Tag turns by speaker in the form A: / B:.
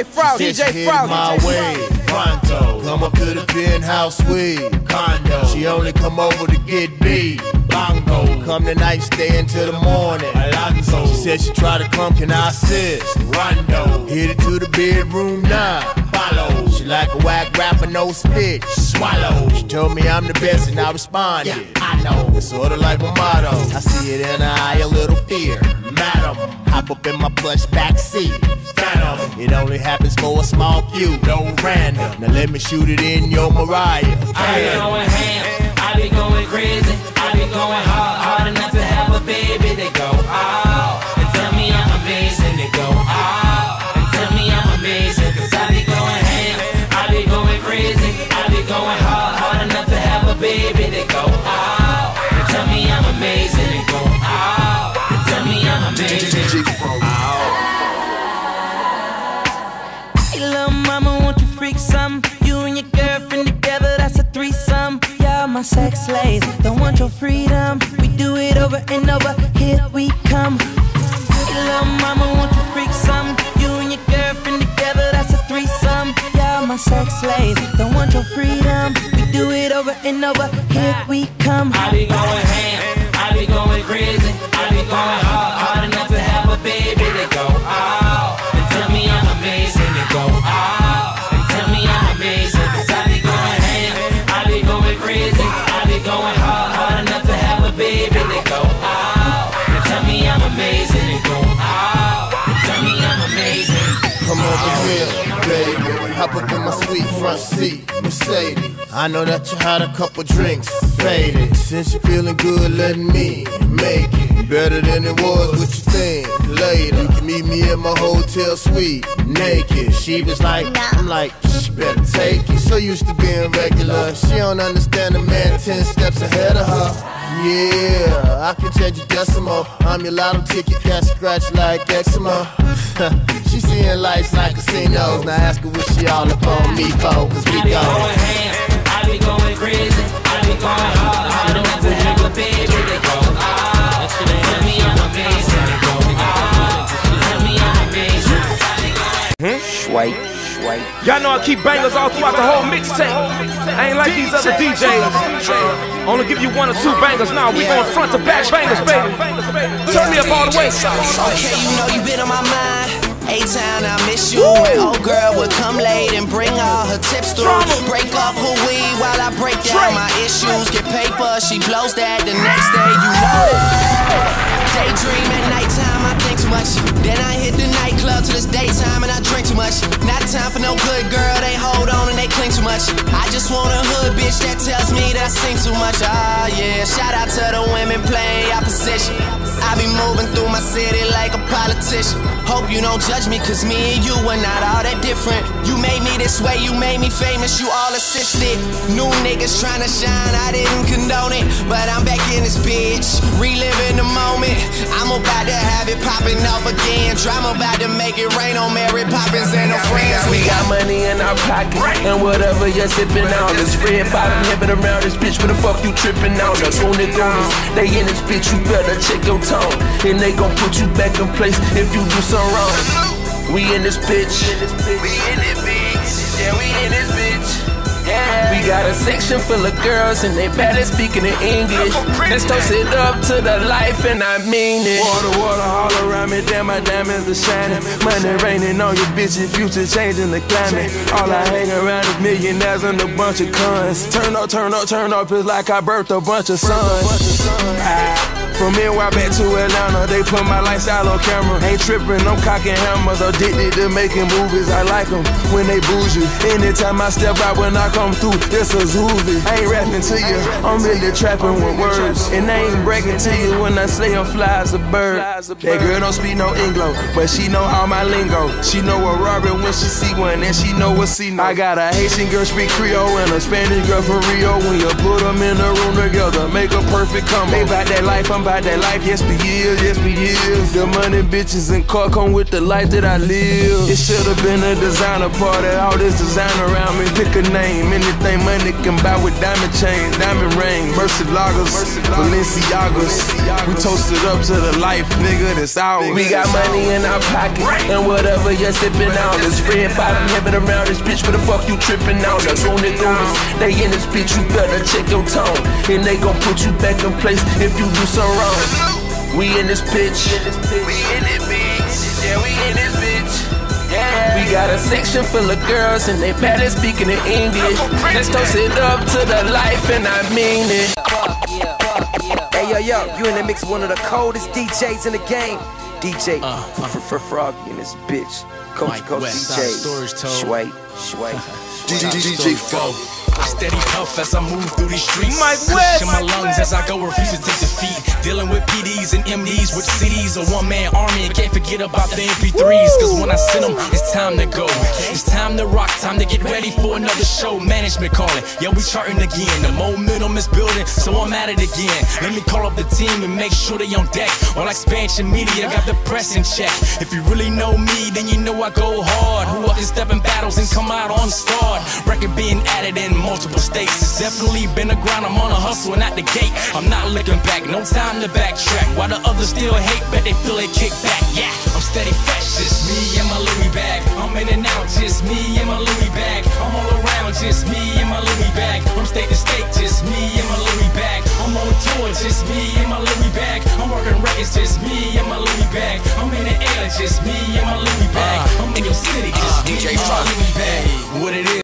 A: DJ Frog, DJ Frog,
B: my way. Pronto. Come up to the penthouse suite. Condo. She only come over to get beat. Bongo. Come tonight, stay until the morning. Alonzo. She said she tried to come, can I assist? Rondo. Hit it to the bedroom now. Follow. She like a whack rapper, no spit. Swallow. She told me I'm the best and I responded. Yeah, I know. It's sorta like my motto. I see it in her eye, a little fear. Madam. Hop up in my plush backseat. Phantom. It only happens for a small few. No random. Now let me shoot it in your Mariah.
C: I be going ham. I be going crazy. I be going hard, hard enough to have a baby. They go out and tell me I'm amazing. They go out and tell me I'm amazing. Cause I be going ham. I be going crazy. I be going hard, hard enough to have a baby. They go out tell me I'm amazing. They go out and tell me I'm amazing.
D: Hey, little mama, won't you freak some? You and your girlfriend together, that's a threesome. Y'all my sex slaves, don't want your freedom. We do it over and over, here we come. Hey, little mama, won't you freak some? You and your girlfriend together, that's a threesome. Y'all my sex slaves, don't want your freedom. We do it over and over, here we come.
C: I be going ham, I be going crazy, I be going hard, hard enough to have a baby. They go out and tell me I'm amazing. They go out and tell me I'm amazing. Cause I be going ham, I be going crazy, I be going hard, hard enough to have a baby. They go out and tell me I'm amazing. They go out and tell me I'm amazing.
B: Come over here, baby. Hop up in my sweet front seat, Mercedes. I know that you had a couple drinks, faded. Since you're feeling good, let me make it better than it was. What you think? Later, you can meet me in my hotel suite, naked. She was like, I'm like, she better take it. So used to being regular, she don't understand a man ten steps ahead of her. Yeah, I can change your decimal. I'm your lotto ticket, got scratch like eczema. she seeing lights like casinos. Now ask her what she all up on me for, cause we
C: I be
B: go.
C: going ham, I be going crazy, I be going hard, hard enough to have a baby. They go out and tell me I'm amazing. They go out and tell me I'm amazing. I be going
A: Swipe, swipe. Y'all know I keep bangers all throughout the whole mixtape. I ain't like these other DJs. Only give you one or two bangers now. We going front to back bangers, baby. Turn me up all the way.
E: Okay, you know you been on my mind. A-Town, I miss you. And old girl would come late and bring all her tips through. Break up her weed while I break down my issues. Get paper, she blows that the next day, you know. Daydream at nighttime, I think too much. Then I hit the nightclub till it's daytime and I drink too much. Not time for no good girl, they hold they cling too much. I just want a hood bitch that tells me that I sing too much. Ah, yeah. Shout out to the women playing opposition. I be moving through my city like a politician. Hope you don't judge me, cause me and you are not all that different. You made me this way, you made me famous, you all assisted. New niggas trying to shine, I didn't condone it. But I'm back in this bitch, reliving the moment. I'm about to have it popping off again. Drama about to make it rain on Mary Poppins and her friends.
F: We got money in our pocket, and whatever you're sipping on is red bottom hipping around this bitch. Where the fuck you tripping on? The goony they in this bitch. You better check your tone, and they gon' put you back in place if you do something wrong. We in this bitch. We in this bitch. Yeah, we in this bitch. Yeah. We got a section full of girls and they better speaking in English. Let's toast it up to the life and I mean it. Water, water all around me, damn my diamonds are shining. Money raining on your bitch, future changing the climate. All I hang around is millionaires and a bunch of cons. Turn up, turn up, turn up, it's like I birthed a bunch of sons. Ah. From NY back to Atlanta, they put my lifestyle on camera. Ain't tripping, I'm cocking hammers. Addicted to making movies, I like them when they bougie. Anytime I step out, when I come through, it's a zoovie. I ain't rapping to you, I'm really trapping with words. And I ain't bragging to you when I say I'm fly as a bird. That girl don't speak no Anglo, but she know all my lingo. She know a Robin when she see one, and she know what she know. I got a Haitian girl speak Creole and a Spanish girl from Rio. When you put them in a room together, make a perfect combo. They that life, I'm about that life, yes we is, yes we is. The money, bitches, and car come with the life that I live. It should've been a designer party, all this design around me. Pick a name, anything money can buy with diamond chain, diamond ring, Murcielagos, Balenciagas. We toasted up to the life, nigga, that's ours. We got money in our pocket, and whatever you're sipping on. This red bottom heaven around this bitch, what the fuck you tripping on? The goony goonies, they in this bitch, you better check your tone. And they gon' put you back in place if you do something wrong. We in this bitch. We in this bitch. Yeah, we in this bitch. Yeah. We got a section full of girls and they better speaking in English. Let's toast it up to the life and I mean it.
G: Hey yo yo, you in the mix with one of the coldest DJs in the game. DJ uh, uh, for Froggy and this bitch. Coach Coach DJ. Shway, Shway.
H: DJ Fo. Steady puff as I move through these streets. Mike West. in my lungs as I go, refuse to take defeat. Dealing with PDs and MDs with CDs, a one man army. And can't forget about the MP3s. Cause when I send them, it's time to go. It's time to rock, time to get ready for another show. Management calling, yeah, we charting again. The momentum is building, so I'm at it again. Let me call up the team and make sure they on deck. All expansion media got the press in check. If you really know me, then you know I go hard. Who up and step in battles and come out on start. Record being added in multiple states. Definitely been a grind. I'm on a hustle and at the gate. I'm not looking back, no time to backtrack. While the others still hate, bet they feel they kick back. Yeah, I'm steady fresh, just me and my Louis bag. I'm in and out, just me and my Louis bag. I'm all around, just me and my Louis bag. I'm state to state, just me and my Louis bag. I'm on tour, just me and my Louis bag. I'm working records, just me and my Louis bag. I'm in the air, just me